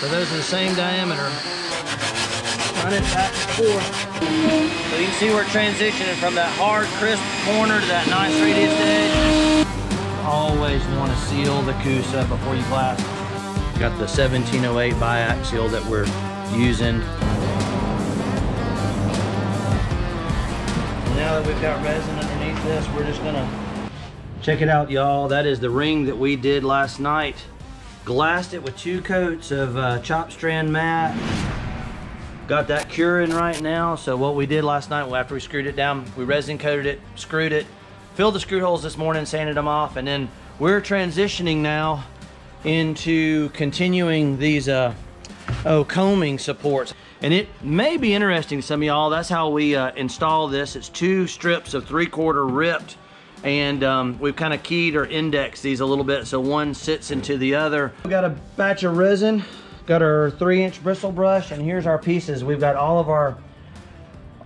So those are the same diameter. Run it back and forth. So you can see we're transitioning from that hard, crisp corner to that nice radius edge. Always want to seal the Coosa before you blast. Got the 1708 biaxial that we're using. Now that we've got resin underneath this, we're just gonna check it out, y'all. That is the ring that we did last night. Glassed it with two coats of uh, chop strand mat. Got that curing right now. So what we did last night, after we screwed it down, we resin coated it, screwed it, filled the screw holes this morning, sanded them off, and then we're transitioning now into continuing these uh, oh coaming supports. And it may be interesting to some of y'all. That's how we uh, install this. It's two strips of three quarter ripped and um, we've kind of keyed or indexed these a little bit so one sits into the other. We got a batch of resin, got our three inch bristle brush, and here's our pieces. We've got all of our,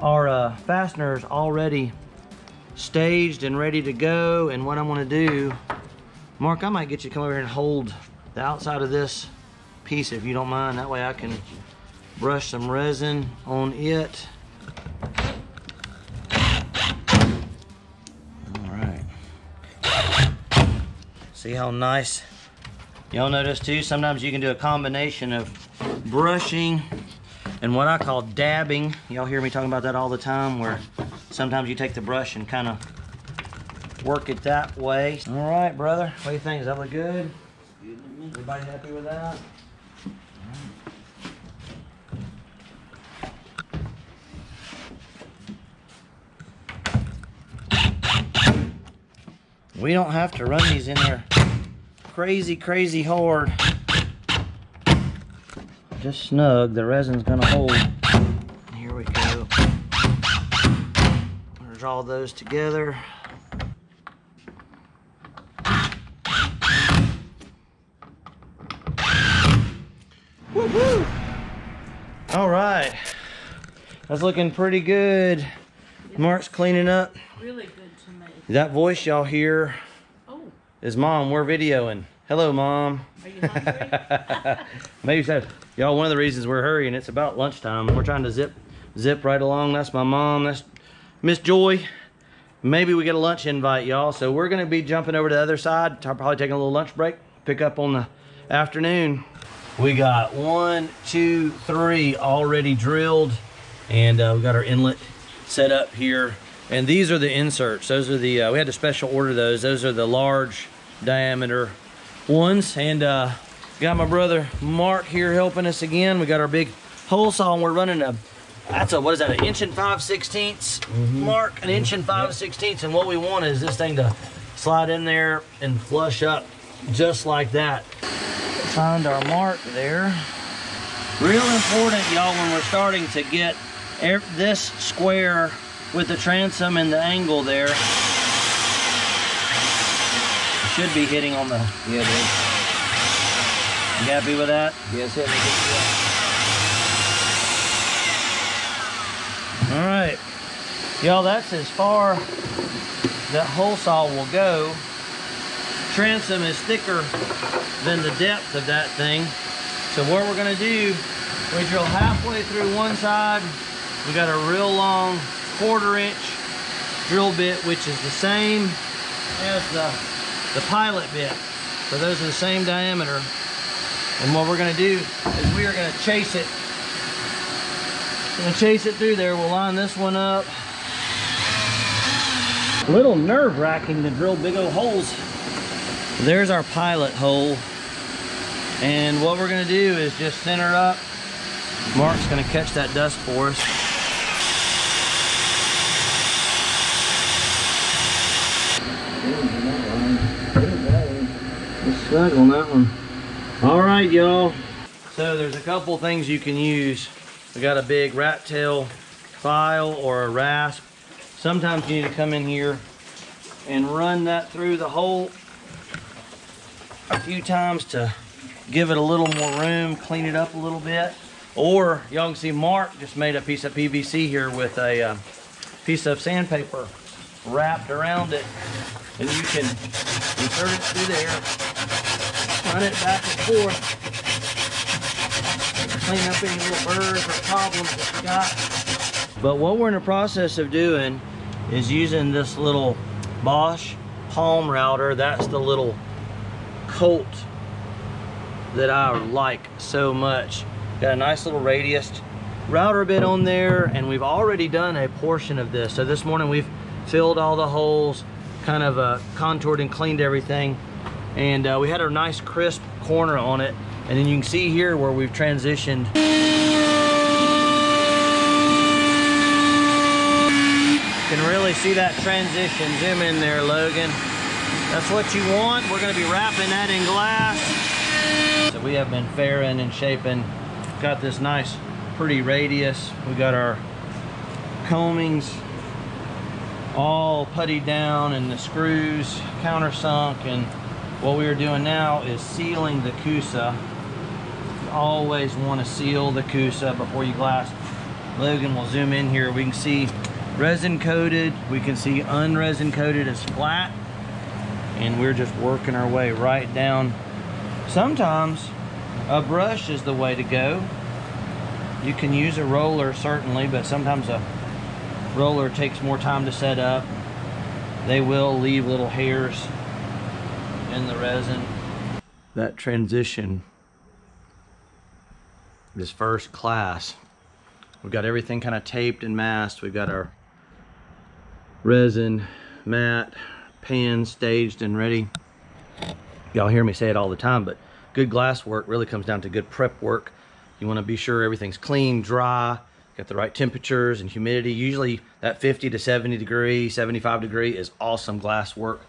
our uh, fasteners already staged and ready to go. And what I'm gonna do, Mark, I might get you to come over here and hold the outside of this piece if you don't mind. That way I can brush some resin on it. See how nice? Y'all notice too, sometimes you can do a combination of brushing and what I call dabbing. Y'all hear me talking about that all the time where sometimes you take the brush and kind of work it that way. All right, brother, what do you think? Does that look good? Everybody happy with that? We don't have to run these in there crazy, crazy hard. Just snug, the resin's gonna hold. Here we go. Draw those together. Woo All right. That's looking pretty good. Mark's cleaning up. Really good to me. That voice y'all hear is mom. We're videoing. Hello, mom. Are you hungry? Maybe so. Y'all, one of the reasons we're hurrying, it's about lunchtime. We're trying to zip zip right along. That's my mom. That's Miss Joy. Maybe we get a lunch invite, y'all. So we're going to be jumping over to the other side. Probably taking a little lunch break. Pick up on the afternoon. We got one, two, three already drilled. And uh, we got our inlet set up here. And these are the inserts. Those are the, uh, we had to special order those. Those are the large diameter ones. And uh, got my brother Mark here helping us again. We got our big hole saw and we're running a, that's a, what is that, an inch and 5 sixteenths, mm -hmm. Mark? An inch and 5 yep. sixteenths. And what we want is this thing to slide in there and flush up just like that. Find our mark there. Real important, y'all, when we're starting to get this square with the transom and the angle there should be hitting on the... Yeah, it is. You happy with that? Yes, it is. All right. Y'all, that's as far that hole saw will go. Transom is thicker than the depth of that thing. So what we're gonna do, we drill halfway through one side. We got a real long quarter inch drill bit, which is the same as the the pilot bit. So those are the same diameter. And what we're gonna do is we are gonna chase it. Gonna chase it through there. We'll line this one up. A little nerve wracking to drill big old holes. There's our pilot hole. And what we're gonna do is just center up. Mark's gonna catch that dust for us. Snug on that one. All right, y'all. So there's a couple things you can use. We got a big rat tail file or a rasp. Sometimes you need to come in here and run that through the hole a few times to give it a little more room, clean it up a little bit. Or y'all can see Mark just made a piece of PVC here with a uh, piece of sandpaper wrapped around it. And you can insert it through there run it back and forth. Clean up any little burrs or problems that you got. But what we're in the process of doing is using this little Bosch palm router. That's the little Colt that I like so much. Got a nice little radius router bit on there and we've already done a portion of this. So this morning we've filled all the holes, kind of uh, contoured and cleaned everything. And uh, we had a nice crisp corner on it. And then you can see here where we've transitioned. You can really see that transition. Zoom in there, Logan. That's what you want. We're gonna be wrapping that in glass. So we have been fairing and shaping. Got this nice, pretty radius. We got our coamings all puttied down and the screws countersunk. And what we are doing now is sealing the Coosa. You always want to seal the Coosa before you glass. Logan will zoom in here. We can see resin coated. We can see unresin coated as flat and we're just working our way right down. Sometimes a brush is the way to go. You can use a roller certainly, but sometimes a roller takes more time to set up. They will leave little hairs in the resin. That transition is first class. We've got everything kind of taped and masked. We've got our resin mat, pan staged and ready. Y'all hear me say it all the time, but good glass work really comes down to good prep work. You want to be sure everything's clean, dry, got the right temperatures and humidity. Usually that 50 to 70 degree, 75 degree is awesome glass work.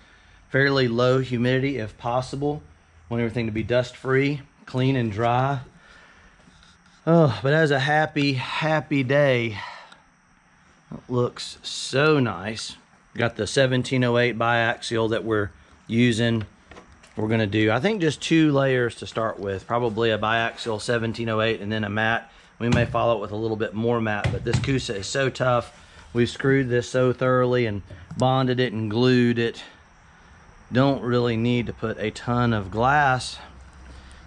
Fairly low humidity if possible. Want everything to be dust free, clean and dry. Oh, but as a happy, happy day, it looks so nice. Got the 1708 biaxial that we're using. We're gonna do, I think just two layers to start with. Probably a biaxial 1708 and then a mat. We may follow it with a little bit more mat, but this Coosa is so tough. We've screwed this so thoroughly and bonded it and glued it. Don't really need to put a ton of glass.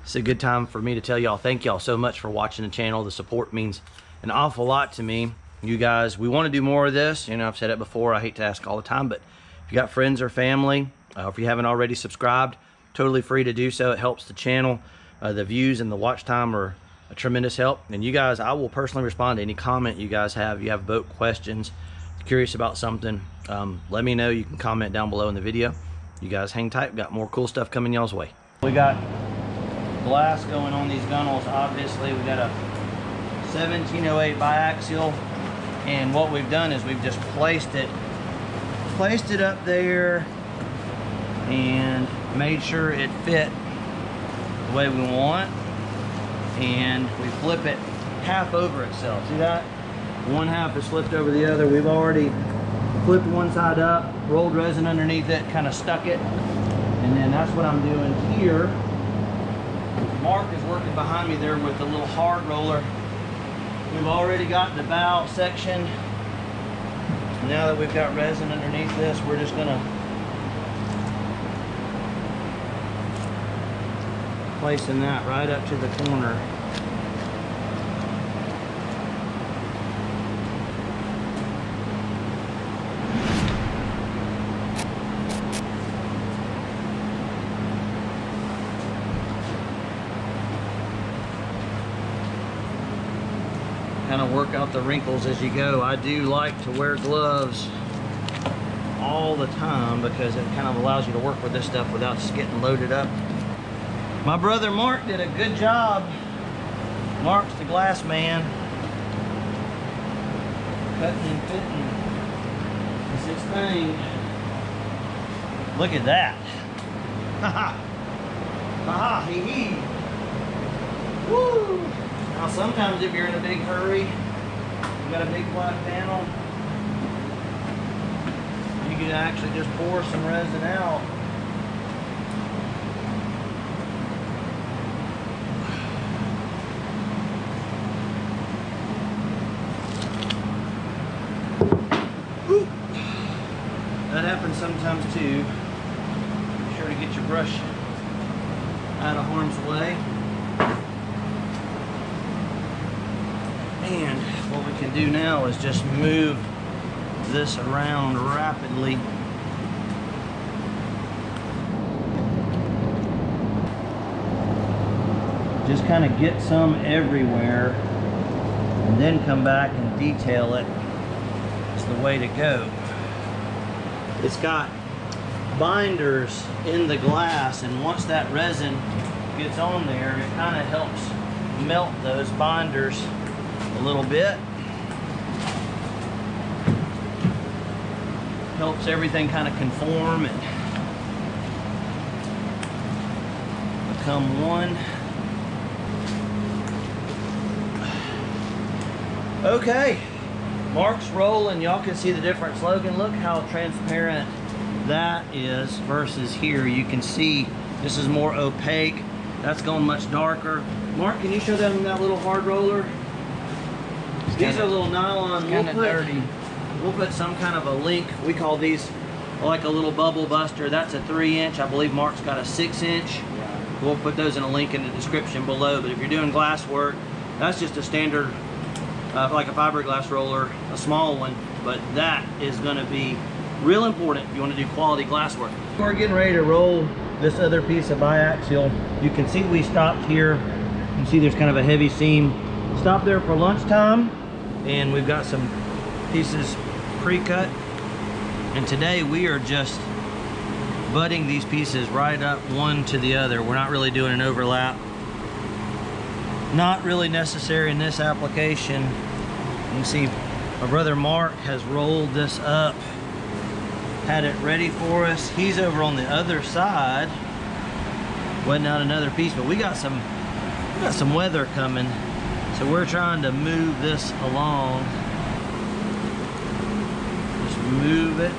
It's a good time for me to tell y'all thank y'all so much for watching the channel. The support means an awful lot to me. You guys we want to do more of this. You know i've said it before i hate to ask all the time but if you got friends or family uh, if you haven't already subscribed totally free to do so. It helps the channel uh, the views and the watch time are a tremendous help. And you guys i will personally respond to any comment you guys have. You have boat questions curious about something um, let me know. You can comment down below in the video you guys hang tight. Got more cool stuff coming y'all's way. We got glass going on these gunnels. Obviously we got a 1708 biaxial. And what we've done is we've just placed it placed it up there and made sure it fit the way we want. And we flip it half over itself. See that? One half is flipped over the other. We've already flipped one side up rolled resin underneath it kind of stuck it and then that's what I'm doing here Mark is working behind me there with the little hard roller We've already got the bow section. Now that we've got resin underneath this, we're just gonna placing that right up to the corner. kind of work out the wrinkles as you go. I do like to wear gloves all the time because it kind of allows you to work with this stuff without just getting loaded up. My brother Mark did a good job. Mark's the glass man. Cutting and fitting. It's thing. Look at that. Ha ha. Ha ha, hee hee. Woo! Now sometimes if you're in a big hurry, you got a big flat panel, you can actually just pour some resin out. That happens sometimes too. Be sure to get your brush out of harm's way. And what we can do now is just move this around rapidly. Just kind of get some everywhere and then come back and detail it. It's the way to go. It's got binders in the glass and once that resin gets on there it kind of helps melt those binders a little bit helps everything kind of conform and become one okay Mark's rolling y'all can see the difference Logan look how transparent that is versus here. You can see this is more opaque. That's going much darker. Mark, can you show them that little hard roller? These kinda, are little nylon. We'll put, dirty. We'll put some kind of a link. We call these like a little bubble buster. That's a three inch. I believe Mark's got a six inch. Yeah. We'll put those in a link in the description below. But if you're doing glass work, that's just a standard, uh, like a fiberglass roller, a small one. But that is gonna be Real important if you want to do quality glass work. We're getting ready to roll this other piece of biaxial. You can see we stopped here. You can see there's kind of a heavy seam. Stop there for lunchtime and we've got some pieces pre-cut. And today we are just butting these pieces right up one to the other. We're not really doing an overlap. Not really necessary in this application. You can see my brother Mark has rolled this up had it ready for us. He's over on the other side, wetting out another piece, but we got some we got some weather coming. So we're trying to move this along. Just move it.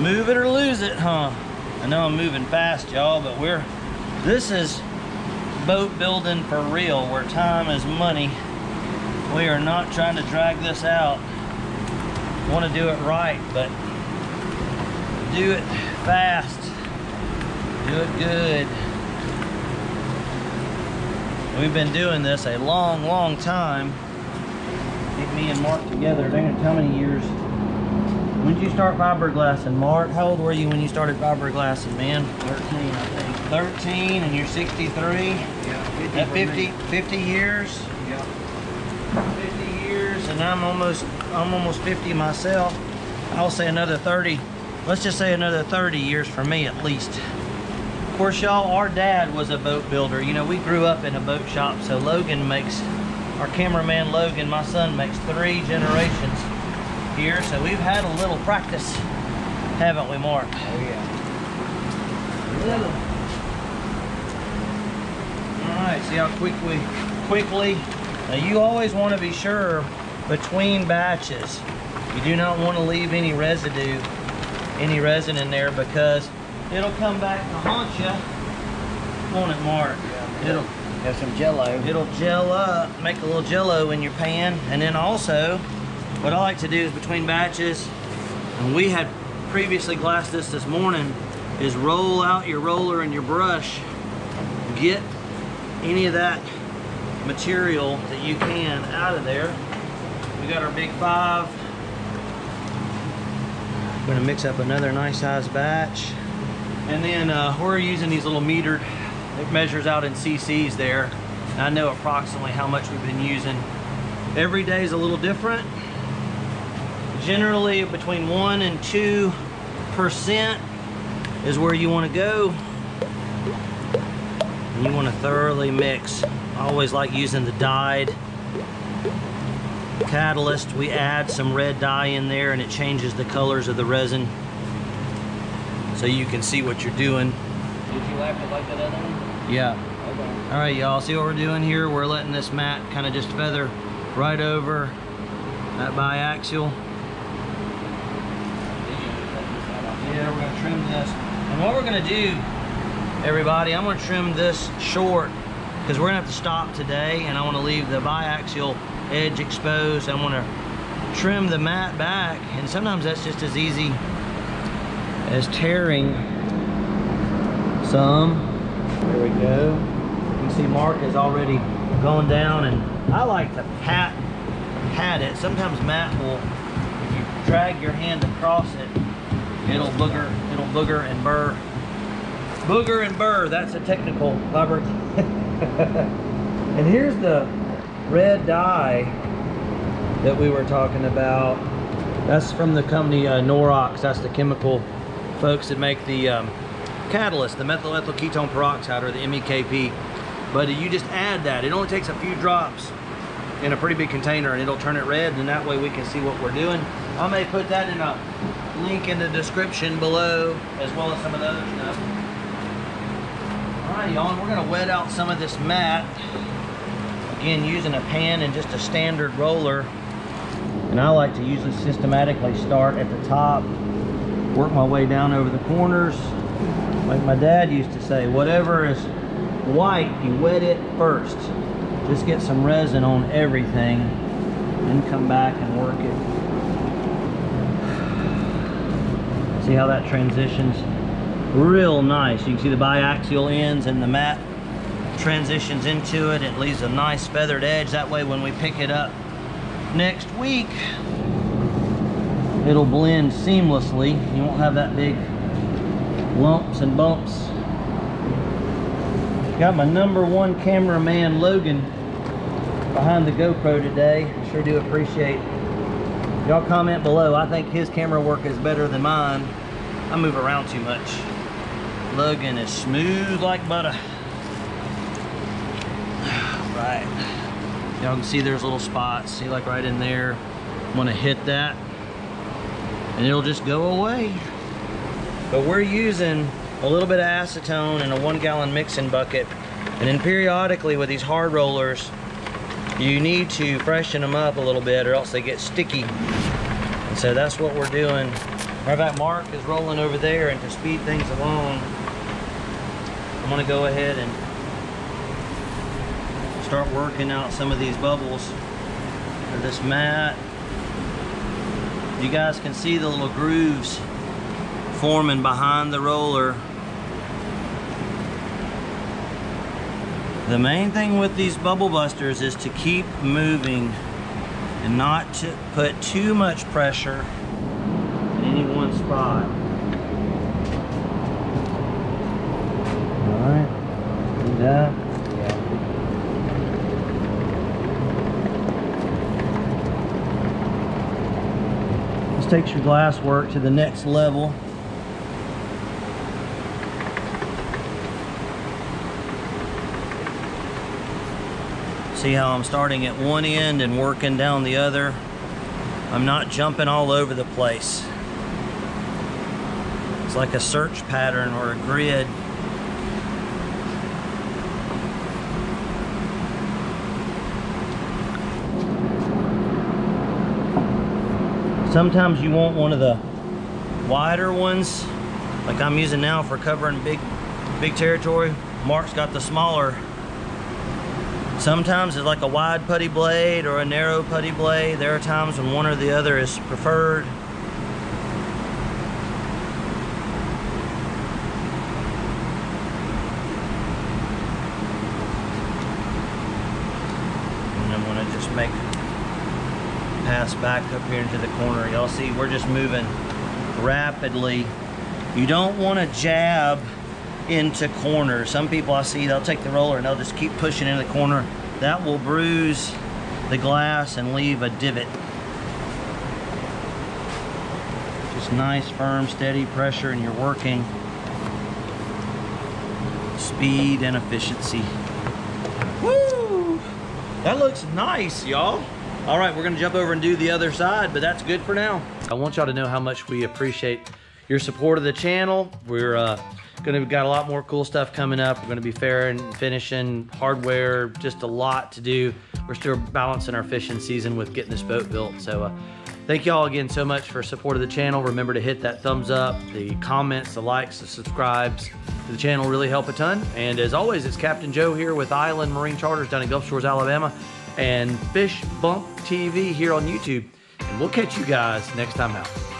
Move it or lose it, huh? I know I'm moving fast, y'all, but we're this is boat building for real, where time is money. We are not trying to drag this out. Want to do it right, but do it fast. Do it good. We've been doing this a long, long time. Get me and Mark together. Dang it, how many years? When did you start fiberglassing, Mark? How old were you when you started fiberglassing, man? 13, I think. 13 and you're 63? Yeah, 50 50, 50 years? Yeah. 50 years and I'm almost I'm almost 50 myself. I'll say another 30 let's just say another 30 years for me at least. Of course, y'all, our dad was a boat builder. You know, we grew up in a boat shop, so Logan makes, our cameraman Logan, my son, makes three generations here, so we've had a little practice, haven't we, Mark? Oh, yeah. Little. All right, see how quick we, quickly, now you always want to be sure between batches, you do not want to leave any residue any resin in there because it'll come back to haunt you, won't it, Mark? Yeah, it'll have some jello. It'll gel up, make a little jello in your pan. And then also, what I like to do is between batches, and we had previously glassed this this morning, is roll out your roller and your brush, get any of that material that you can out of there. We got our big five we're gonna mix up another nice size batch. And then uh, we're using these little metered, it measures out in cc's there. And I know approximately how much we've been using. Every day is a little different. Generally between one and two percent is where you wanna go. And you wanna thoroughly mix. I always like using the dyed catalyst, we add some red dye in there and it changes the colors of the resin so you can see what you're doing. Did you like it like that other one? Yeah. Okay. All right, y'all, see what we're doing here? We're letting this mat kind of just feather right over that biaxial. Yeah, we're gonna trim this. And what we're gonna do, everybody, I'm gonna trim this short because we're gonna have to stop today and I wanna leave the biaxial edge exposed. I want to trim the mat back and sometimes that's just as easy as tearing some. There we go. You can see Mark is already going down and I like to pat, pat it. Sometimes mat will, if you drag your hand across it, it'll booger, it'll booger and burr. Booger and burr, that's a technical, Robert. and here's the red dye that we were talking about. That's from the company uh, Norox. That's the chemical folks that make the um, catalyst, the methyl ethyl ketone peroxide or the MEKP. But you just add that. It only takes a few drops in a pretty big container and it'll turn it red and that way we can see what we're doing. I may put that in a link in the description below as well as some of the other stuff. All right, y'all, we're gonna wet out some of this mat. Again, using a pan and just a standard roller. And I like to usually systematically start at the top, work my way down over the corners. Like my dad used to say, whatever is white, you wet it first. Just get some resin on everything, then come back and work it. See how that transitions? Real nice. You can see the biaxial ends and the mat transitions into it. It leaves a nice feathered edge. That way when we pick it up next week, it'll blend seamlessly. You won't have that big lumps and bumps. Got my number one cameraman, Logan, behind the GoPro today. Sure do appreciate Y'all comment below. I think his camera work is better than mine. I move around too much. Logan is smooth like butter. Right. Y'all can see there's little spots. See like right in there. I'm gonna hit that and it'll just go away. But we're using a little bit of acetone in a one gallon mixing bucket. And then periodically with these hard rollers, you need to freshen them up a little bit or else they get sticky. And so that's what we're doing. Matter of fact, Mark is rolling over there and to speed things along, I'm gonna go ahead and start working out some of these bubbles for this mat. You guys can see the little grooves forming behind the roller. The main thing with these bubble busters is to keep moving and not to put too much pressure in any one spot. All right, do that. This takes your glass work to the next level. See how I'm starting at one end and working down the other? I'm not jumping all over the place. It's like a search pattern or a grid. Sometimes you want one of the wider ones, like I'm using now for covering big, big territory. Mark's got the smaller Sometimes it's like a wide putty blade or a narrow putty blade. There are times when one or the other is preferred. I'm gonna just make pass back up here into the corner. Y'all see, we're just moving rapidly. You don't wanna jab into corners. Some people I see, they'll take the roller and they'll just keep pushing into the corner. That will bruise the glass and leave a divot. Just nice, firm, steady pressure and you're working. Speed and efficiency. Woo! That looks nice, y'all. All right, we're gonna jump over and do the other side, but that's good for now. I want y'all to know how much we appreciate your support of the channel. We're uh, Gonna got a lot more cool stuff coming up. We're gonna be fair and finishing hardware, just a lot to do. We're still balancing our fishing season with getting this boat built. So uh, thank y'all again so much for support of the channel. Remember to hit that thumbs up, the comments, the likes, the subscribes to the channel really help a ton. And as always, it's Captain Joe here with Island Marine Charters down in Gulf Shores, Alabama, and Fish Bump TV here on YouTube. And we'll catch you guys next time out.